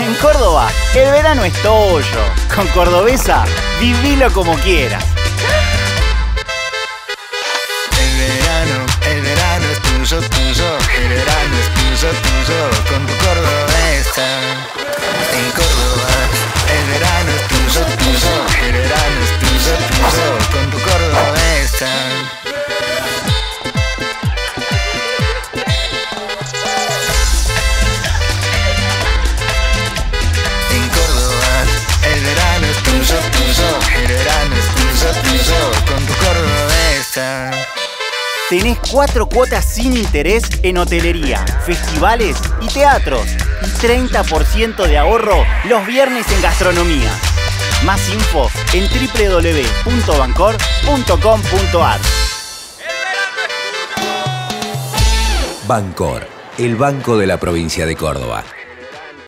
En Córdoba, el verano es tuyo. Con Cordobesa, vivilo como quieras. Tenés cuatro cuotas sin interés en hotelería, festivales y teatros. Y 30% de ahorro los viernes en gastronomía. Más info en www.bancor.com.ar. Bancor, el banco de la provincia de Córdoba.